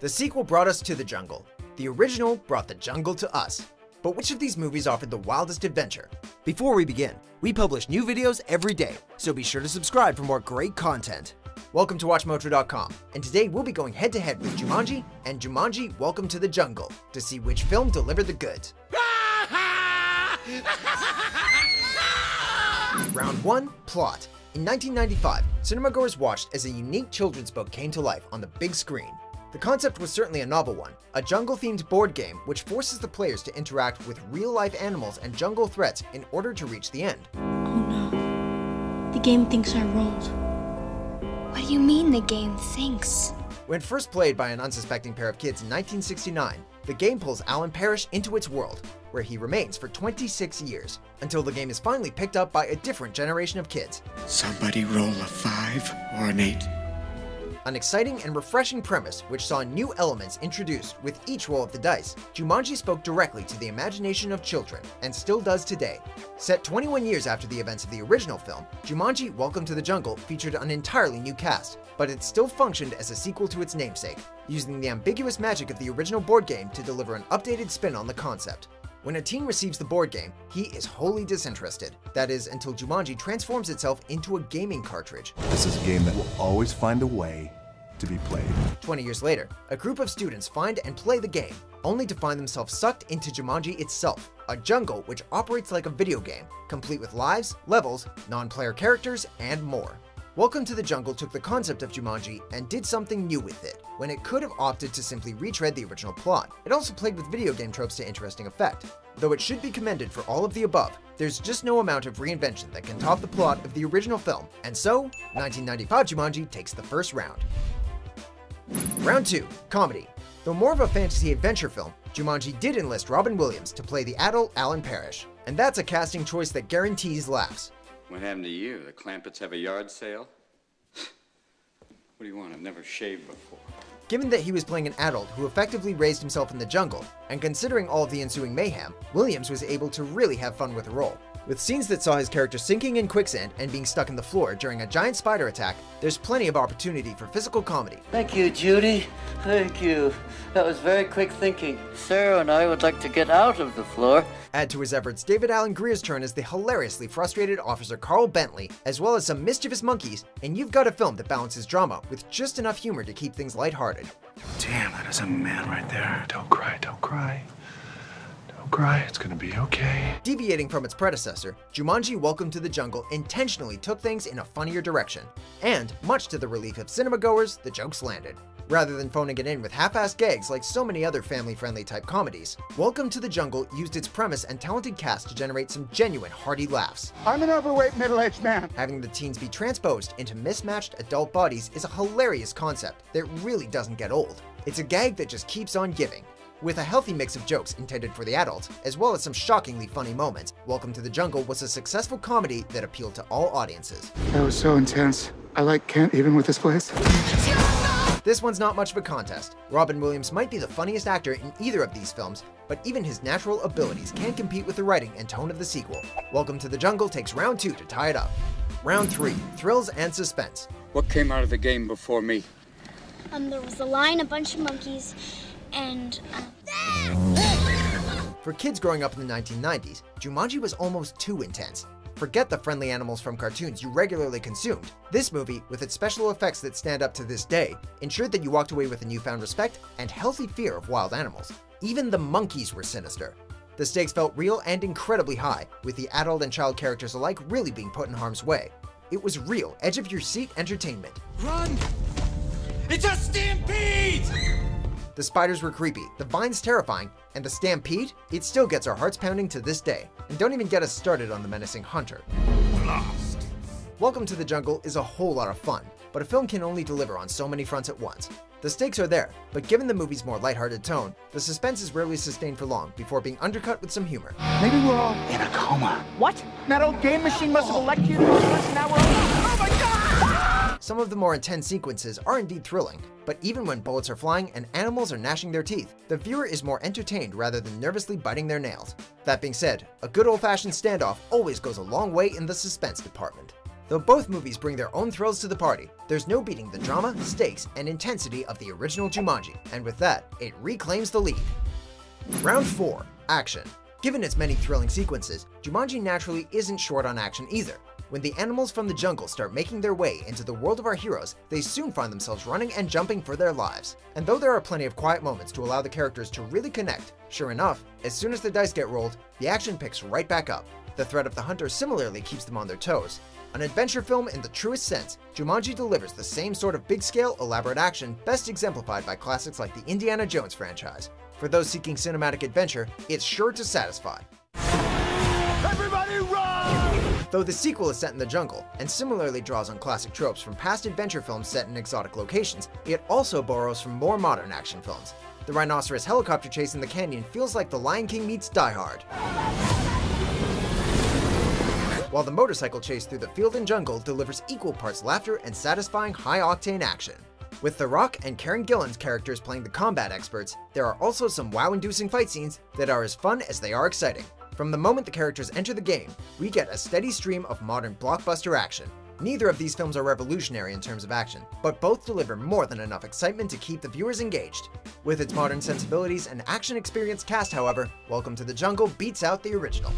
The sequel brought us to the jungle. The original brought the jungle to us. But which of these movies offered the wildest adventure? Before we begin, we publish new videos every day, so be sure to subscribe for more great content. Welcome to WatchMojo.com, and today we'll be going head to head with Jumanji and Jumanji Welcome to the Jungle to see which film delivered the goods. Round 1 Plot. In 1995, cinemagoers watched as a unique children's book came to life on the big screen. The concept was certainly a novel one, a jungle-themed board game which forces the players to interact with real-life animals and jungle threats in order to reach the end. Oh no. The game thinks I rolled. What do you mean the game thinks? When first played by an unsuspecting pair of kids in 1969, the game pulls Alan Parrish into its world, where he remains for 26 years, until the game is finally picked up by a different generation of kids. Somebody roll a five or an eight. An exciting and refreshing premise which saw new elements introduced with each roll of the dice, Jumanji spoke directly to the imagination of children, and still does today. Set 21 years after the events of the original film, Jumanji Welcome to the Jungle featured an entirely new cast, but it still functioned as a sequel to its namesake, using the ambiguous magic of the original board game to deliver an updated spin on the concept. When a teen receives the board game, he is wholly disinterested. That is, until Jumanji transforms itself into a gaming cartridge. This is a game that will always find a way to be played. 20 years later, a group of students find and play the game, only to find themselves sucked into Jumanji itself, a jungle which operates like a video game, complete with lives, levels, non-player characters, and more. Welcome to the Jungle took the concept of Jumanji and did something new with it, when it could have opted to simply retread the original plot. It also played with video game tropes to interesting effect. Though it should be commended for all of the above, there's just no amount of reinvention that can top the plot of the original film, and so, 1995 Jumanji takes the first round. Round 2, Comedy. Though more of a fantasy adventure film, Jumanji did enlist Robin Williams to play the adult Alan Parrish, and that's a casting choice that guarantees laughs. What happened to you? The Clampetts have a yard sale? what do you want? I've never shaved before. Given that he was playing an adult who effectively raised himself in the jungle, and considering all of the ensuing mayhem, Williams was able to really have fun with the role. With scenes that saw his character sinking in quicksand and being stuck in the floor during a giant spider attack, there's plenty of opportunity for physical comedy. Thank you, Judy. Thank you. That was very quick thinking. Sarah and I would like to get out of the floor. Add to his efforts David Alan Grier's turn as the hilariously frustrated Officer Carl Bentley, as well as some mischievous monkeys, and you've got a film that balances drama with just enough humor to keep things lighthearted. Damn, that is a man right there. Don't cry, don't cry. Don't cry, it's gonna be okay. Deviating from its predecessor, Jumanji Welcome to the Jungle intentionally took things in a funnier direction. And, much to the relief of cinema goers, the jokes landed. Rather than phoning it in with half-assed gags like so many other family-friendly type comedies, Welcome to the Jungle used its premise and talented cast to generate some genuine hearty laughs. I'm an overweight middle-aged man. Having the teens be transposed into mismatched adult bodies is a hilarious concept that really doesn't get old. It's a gag that just keeps on giving. With a healthy mix of jokes intended for the adults, as well as some shockingly funny moments, Welcome to the Jungle was a successful comedy that appealed to all audiences. That was so intense. I like Kent even with this place. This one's not much of a contest. Robin Williams might be the funniest actor in either of these films, but even his natural abilities can't compete with the writing and tone of the sequel. Welcome to the Jungle takes round two to tie it up. Round three, thrills and suspense. What came out of the game before me? Um, there was a lion, a bunch of monkeys, and uh, For kids growing up in the 1990s, Jumanji was almost too intense. Forget the friendly animals from cartoons you regularly consumed. This movie, with its special effects that stand up to this day, ensured that you walked away with a newfound respect and healthy fear of wild animals. Even the monkeys were sinister. The stakes felt real and incredibly high, with the adult and child characters alike really being put in harm's way. It was real, edge of your seat entertainment. Run! It's a stampede! The spiders were creepy, the vines terrifying, and the stampede, it still gets our hearts pounding to this day. And don't even get us started on the menacing hunter. Lost. Welcome to the Jungle is a whole lot of fun, but a film can only deliver on so many fronts at once. The stakes are there, but given the movie's more lighthearted tone, the suspense is rarely sustained for long before being undercut with some humor. Maybe we're all in a coma. What? That old game machine must have electrocuted us and now we're all... Oh my god! Some of the more intense sequences are indeed thrilling, but even when bullets are flying and animals are gnashing their teeth, the viewer is more entertained rather than nervously biting their nails. That being said, a good old-fashioned standoff always goes a long way in the suspense department. Though both movies bring their own thrills to the party, there's no beating the drama, stakes, and intensity of the original Jumanji, and with that, it reclaims the lead. Round 4. Action. Given its many thrilling sequences, Jumanji naturally isn't short on action either. When the animals from the jungle start making their way into the world of our heroes, they soon find themselves running and jumping for their lives. And though there are plenty of quiet moments to allow the characters to really connect, sure enough, as soon as the dice get rolled, the action picks right back up. The threat of the hunter similarly keeps them on their toes. An adventure film in the truest sense, Jumanji delivers the same sort of big-scale, elaborate action best exemplified by classics like the Indiana Jones franchise. For those seeking cinematic adventure, it's sure to satisfy. Everybody run! Though the sequel is set in the jungle, and similarly draws on classic tropes from past adventure films set in exotic locations, it also borrows from more modern action films. The rhinoceros helicopter chase in the canyon feels like The Lion King meets Die Hard. While the motorcycle chase through the field and jungle delivers equal parts laughter and satisfying high-octane action. With The Rock and Karen Gillan's characters playing the combat experts, there are also some wow-inducing fight scenes that are as fun as they are exciting. From the moment the characters enter the game, we get a steady stream of modern blockbuster action. Neither of these films are revolutionary in terms of action, but both deliver more than enough excitement to keep the viewers engaged. With its modern sensibilities and action experienced cast, however, Welcome to the Jungle beats out the original.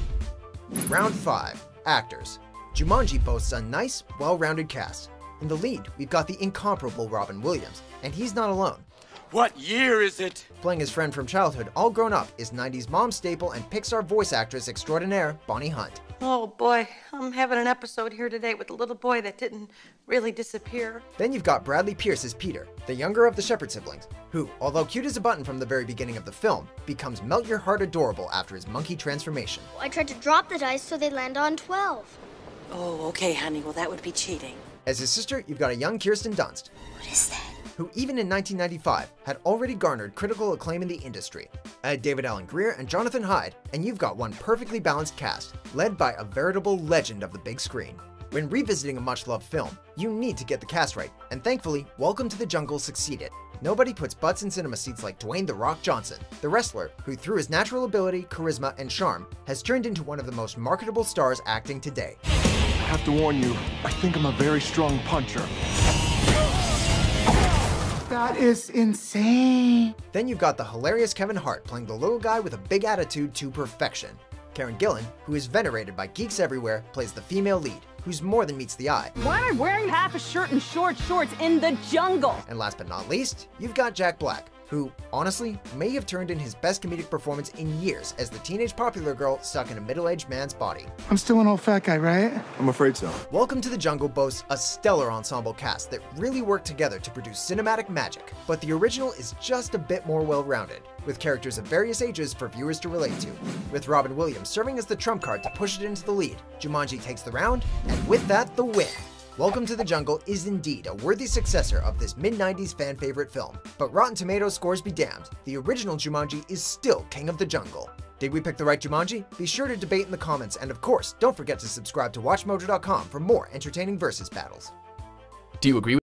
Round 5. Actors. Jumanji boasts a nice, well-rounded cast. In the lead, we've got the incomparable Robin Williams, and he's not alone. What year is it? Playing his friend from childhood, all grown up, is 90s mom staple and Pixar voice actress extraordinaire Bonnie Hunt. Oh boy, I'm having an episode here today with a little boy that didn't really disappear. Then you've got Bradley Pierce as Peter, the younger of the Shepherd siblings, who, although cute as a button from the very beginning of the film, becomes melt your heart adorable after his monkey transformation. I tried to drop the dice so they land on 12. Oh, okay, honey. Well, that would be cheating. As his sister, you've got a young Kirsten Dunst, What is that? Who even in 1995 had already garnered critical acclaim in the industry. Add David Alan Grier and Jonathan Hyde, and you've got one perfectly balanced cast, led by a veritable legend of the big screen. When revisiting a much-loved film, you need to get the cast right, and thankfully, Welcome to the Jungle succeeded. Nobody puts butts in cinema seats like Dwayne The Rock Johnson, the wrestler who through his natural ability, charisma, and charm, has turned into one of the most marketable stars acting today. I have to warn you, I think I'm a very strong puncher. That is insane. Then you've got the hilarious Kevin Hart playing the little guy with a big attitude to perfection. Karen Gillan, who is venerated by geeks everywhere, plays the female lead, who's more than meets the eye. Why am I wearing half a shirt and short shorts in the jungle? And last but not least, you've got Jack Black, who, honestly, may have turned in his best comedic performance in years as the teenage popular girl stuck in a middle-aged man's body. I'm still an old fat guy, right? I'm afraid so. Welcome to the Jungle boasts a stellar ensemble cast that really worked together to produce cinematic magic, but the original is just a bit more well-rounded, with characters of various ages for viewers to relate to. With Robin Williams serving as the trump card to push it into the lead, Jumanji takes the round, and with that, the win. Welcome to the Jungle is indeed a worthy successor of this mid-90s fan favorite film, but Rotten Tomatoes scores be damned, the original Jumanji is still king of the jungle. Did we pick the right Jumanji? Be sure to debate in the comments, and of course, don't forget to subscribe to WatchMojo.com for more entertaining versus battles. Do you agree